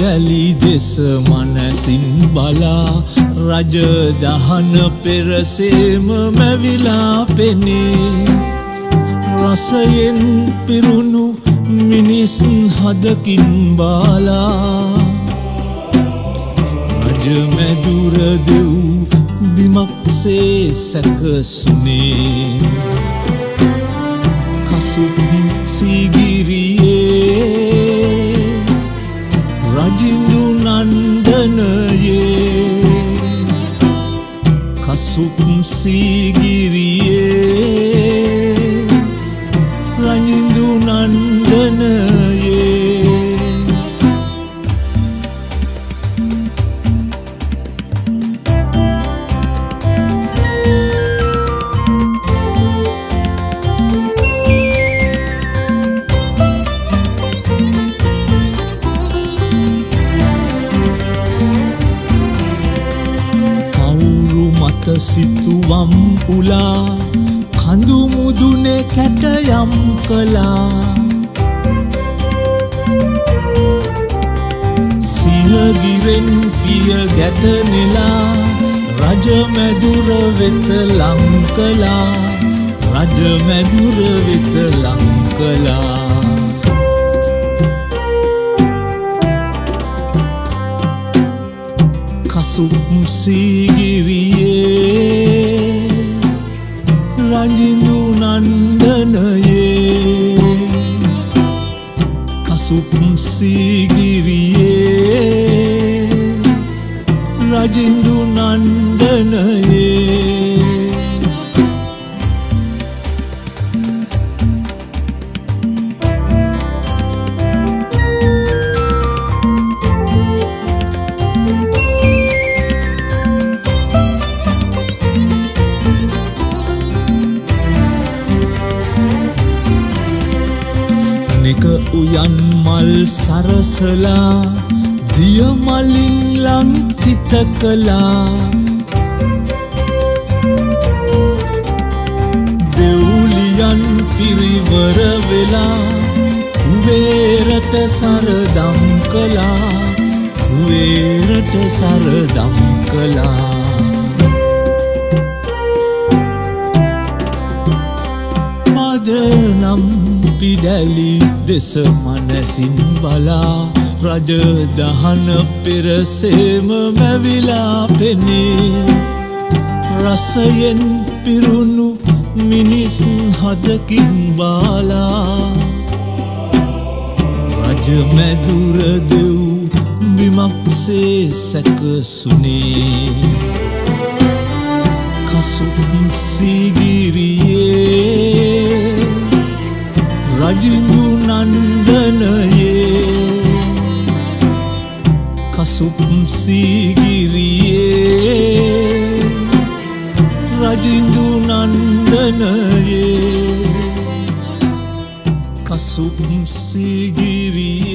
පිඩැලි දෙස මනසින් බලා රජදහන පෙරසේම මැවිලා පෙනේ. රසයෙන් පිරුණු මිනිස් හදකින් බාලා. රජමැදුර දෙව් බිමක්සේ සැකසුනේ. රජින්දු නන්දනයේ. කසුප් සීගිරියේ සිතුවම් උලා කඳු මුදුනේ කැටයම් කළා. සිහගිරෙන් පිය ගැටනෙලා රජමැදුර වෙත ලංකලා රජමැදුර වෙත ලංකලා කසුම් සීගිරියේ රජිඳු නන්දනයේ කසුම් සීගිරියේ රජිඳු නන්දනයේ එක උයන් මල් සරසලා දියමලින් ලංකිත කලා දෙව්ලියන් පිරිවර වෙලා කුවේරට සරදම් කලා කුවේරට සරදම් කලා පදනම් පිඩැලි දෙස මනැසින් බලා රජදහන පෙරසේම මැවිලා පෙනේ. රසයෙන් පිරුණු මිනිස් හදකින් බාලා. රජමැදුර දෙව් බිමක්සේ සැකසුනේ කසුම් සීගිරියේ රජිඳු නන්දනයේ. කසුප් සීගිරියේ රජිඳු නන්දනයේ. කසුප් සීගිරියේ